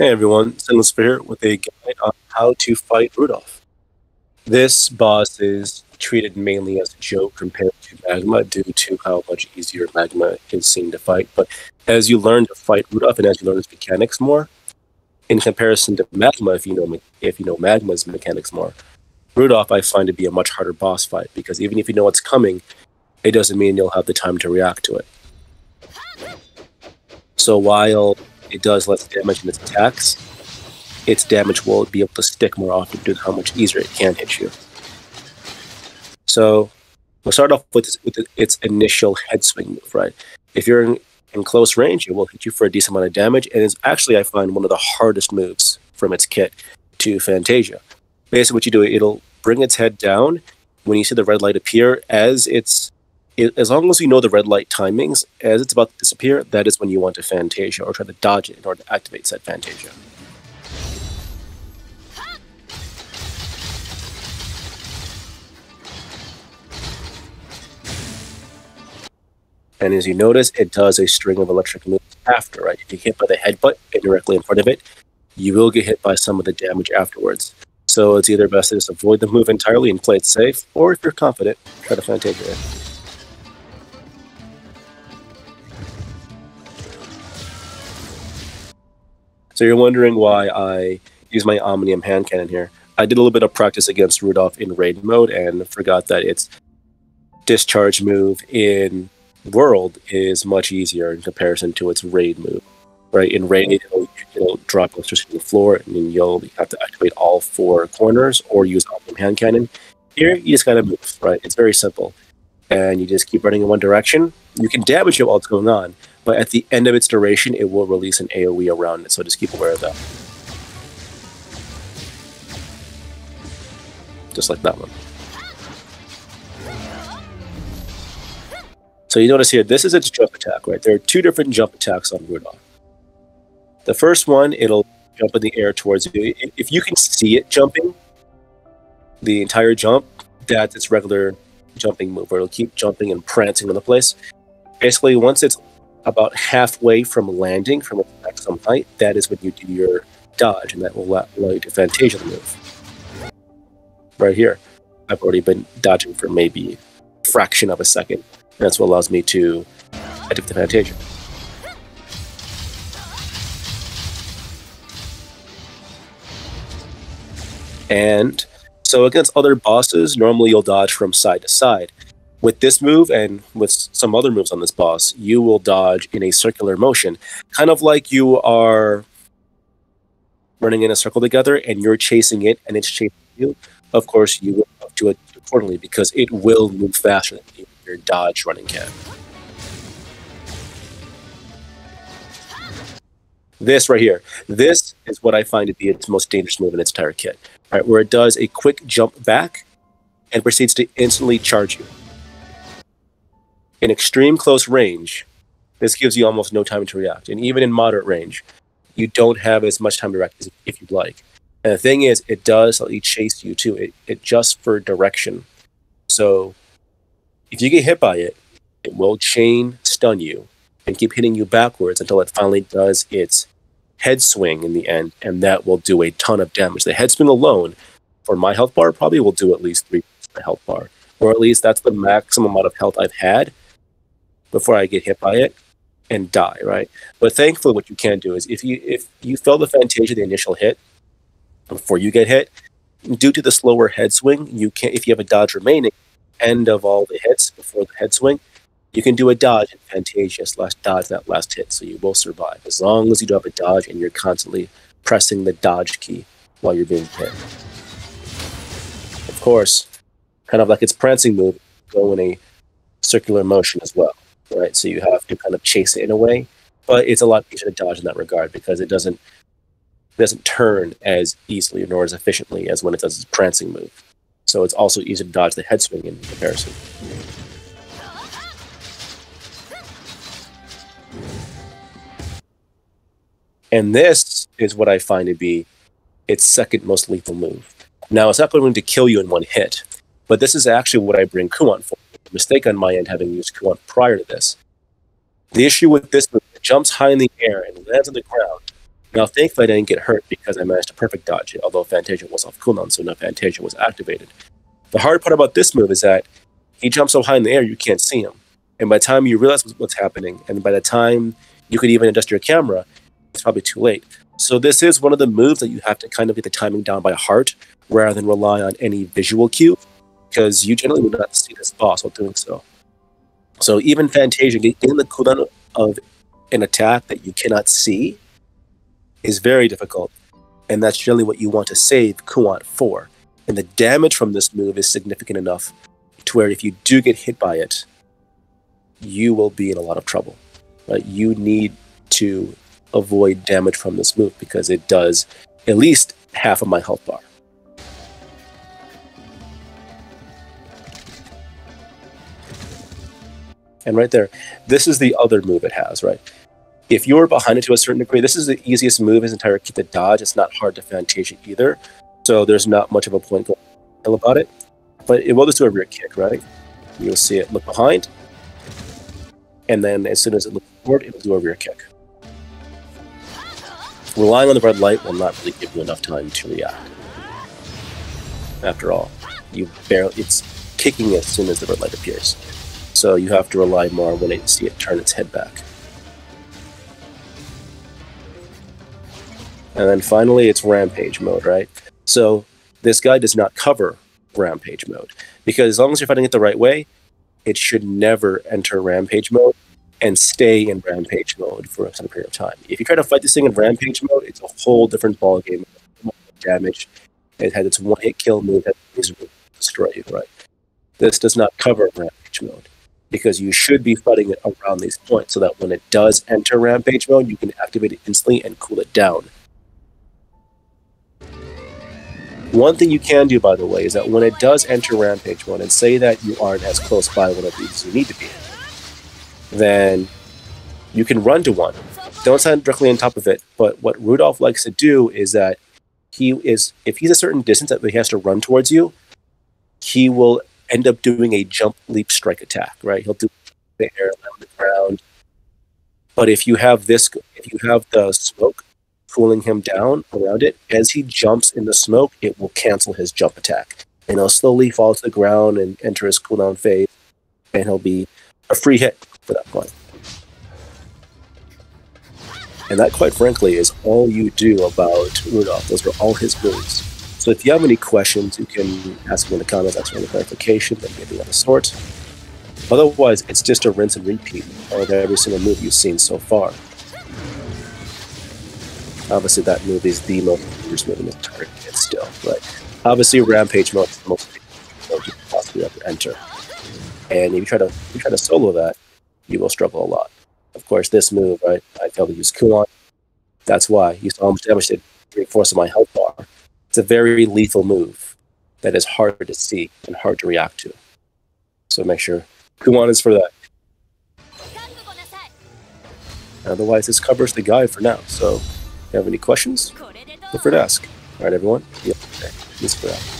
Hey everyone, Sinless here with a guide on how to fight Rudolph. This boss is treated mainly as a joke compared to Magma due to how much easier Magma is seen to fight. But as you learn to fight Rudolph and as you learn his mechanics more, in comparison to Magma, if you know if you know Magma's mechanics more, Rudolph I find to be a much harder boss fight because even if you know what's coming, it doesn't mean you'll have the time to react to it. So while it does less damage in its attacks, its damage will be able to stick more often due to how much easier it can hit you. So we'll start off with, with its initial head swing move, right? If you're in, in close range, it will hit you for a decent amount of damage, and it's actually, I find, one of the hardest moves from its kit to Phantasia. Basically, what you do, it'll bring its head down when you see the red light appear as it's as long as you know the red light timings, as it's about to disappear, that is when you want to Phantasia or try to dodge it in order to activate said Phantasia. And as you notice, it does a string of electric moves after, right? If you hit by the headbutt directly in front of it, you will get hit by some of the damage afterwards. So it's either best to just avoid the move entirely and play it safe, or if you're confident, try to Phantasia it. So you're wondering why I use my Omnium hand cannon here. I did a little bit of practice against Rudolph in raid mode and forgot that its discharge move in world is much easier in comparison to its raid move. Right in raid, it'll, it'll drop closer to the floor, and then you'll have to activate all four corners or use Omnium hand cannon. Here, you just gotta move. Right, it's very simple, and you just keep running in one direction. You can damage it while it's going on, but at the end of its duration, it will release an AoE around it. So just keep aware of that. Just like that one. So you notice here, this is its jump attack, right? There are two different jump attacks on Rudolph. The first one, it'll jump in the air towards you. If you can see it jumping, the entire jump, that's its regular jumping move, where it'll keep jumping and prancing in the place. Basically, once it's about halfway from landing from a maximum height, that is when you do your dodge, and that will allow you to Phantasia move. Right here, I've already been dodging for maybe a fraction of a second. That's what allows me to activate the Phantasia. And so against other bosses, normally you'll dodge from side to side with this move and with some other moves on this boss, you will dodge in a circular motion, kind of like you are running in a circle together and you're chasing it and it's chasing you. Of course, you will do it accordingly because it will move faster than your dodge running can. This right here, this is what I find to be its most dangerous move in its entire kit. Right, where it does a quick jump back and proceeds to instantly charge you. In extreme close range, this gives you almost no time to react. And even in moderate range, you don't have as much time to react as if you'd like. And the thing is, it does let you chase you too. It, it just for direction. So if you get hit by it, it will chain stun you and keep hitting you backwards until it finally does its head swing in the end, and that will do a ton of damage. The head swing alone, for my health bar, probably will do at least three health bar, or at least that's the maximum amount of health I've had before I get hit by it and die, right? But thankfully, what you can do is if you if you fail the Phantasia the initial hit before you get hit, due to the slower head swing, you can if you have a dodge remaining, end of all the hits before the head swing, you can do a dodge in Phantasia slash dodge that last hit, so you will survive as long as you do have a dodge and you're constantly pressing the dodge key while you're being hit. Of course, kind of like its prancing move, go in a circular motion as well right? So you have to kind of chase it in a way, but it's a lot easier to dodge in that regard because it doesn't it doesn't turn as easily nor as efficiently as when it does its prancing move. So it's also easier to dodge the head swing in comparison. And this is what I find to be its second most lethal move. Now, it's not going to kill you in one hit, but this is actually what I bring Kuan for mistake on my end having used Kuon prior to this. The issue with this move, it jumps high in the air and lands on the ground, Now, thankfully, I didn't get hurt because I managed to perfect dodge it, although Phantasia was off cooldown, so no Phantasia was activated. The hard part about this move is that he jumps so high in the air, you can't see him. And by the time you realize what's happening, and by the time you could even adjust your camera, it's probably too late. So this is one of the moves that you have to kind of get the timing down by heart rather than rely on any visual cue, because you generally would not see this boss while doing so. So even Phantasia getting the cooldown of an attack that you cannot see is very difficult, and that's generally what you want to save Kuat for. And the damage from this move is significant enough to where if you do get hit by it, you will be in a lot of trouble. Right? You need to avoid damage from this move because it does at least half of my health bar. And right there, this is the other move it has, right? If you're behind it to a certain degree, this is the easiest move in this entire kit to dodge. It's not hard to Phantasia either. So there's not much of a point going about it. But it will just do a rear kick, right? You'll see it look behind. And then as soon as it looks forward, it'll do a rear kick. Relying on the red light will not really give you enough time to react. After all, you barely it's kicking as soon as the red light appears. So you have to rely more when you see it turn its head back. And then finally, it's rampage mode, right? So this guy does not cover rampage mode because as long as you're fighting it the right way, it should never enter rampage mode and stay in rampage mode for a certain period of time. If you try to fight this thing in rampage mode, it's a whole different ballgame. Damage. It has its one hit kill move that destroy you, right? This does not cover rampage mode because you should be fighting it around these points so that when it does enter rampage mode, you can activate it instantly and cool it down. One thing you can do, by the way, is that when it does enter rampage mode, and say that you aren't as close by one of these as you need to be, then you can run to one. Don't stand directly on top of it. But what Rudolph likes to do is that he is, if he's a certain distance that he has to run towards you, he will end up doing a jump, leap, strike attack. Right? He'll do the air on the ground. But if you have this, if you have the smoke cooling him down around it, as he jumps in the smoke, it will cancel his jump attack, and he'll slowly fall to the ground and enter his cooldown phase, and he'll be a free hit for that point. And that, quite frankly, is all you do about Rudolph. Those are all his moves. So if you have any questions, you can ask me in the comments, ask for any clarification, anything of the sort. Otherwise, it's just a rinse and repeat of every single move you've seen so far. Obviously, that move is the most dangerous move in the entire still, but Obviously, Rampage mode is the most dangerous you possibly ever enter. And if you try to if you try to solo that, you will struggle a lot. Of course, this move, right? I failed to use Kuon. That's why you saw how much damage did reinforce my health bar. It's a very lethal move that is hard to see and hard to react to. So make sure Kuon is for that. Otherwise, this covers the guide for now. So, if you have any questions, feel free to ask. All right, everyone. Yep. Okay. Peace for.